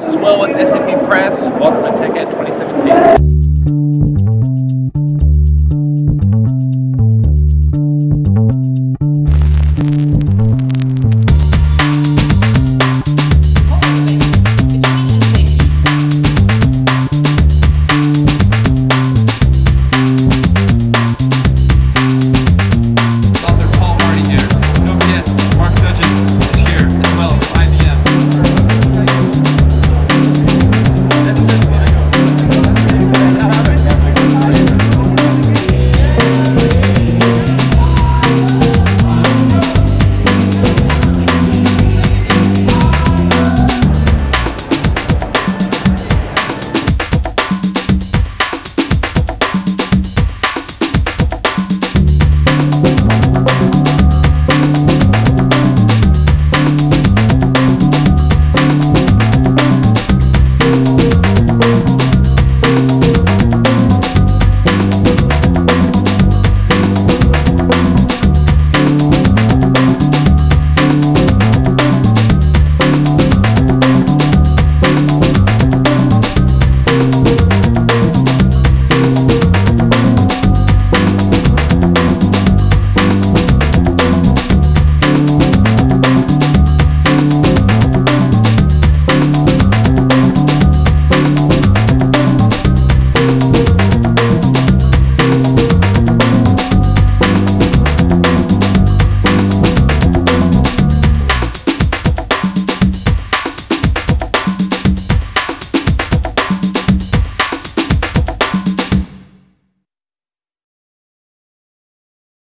This is Will with SAP Press. Welcome to TechEd 2017.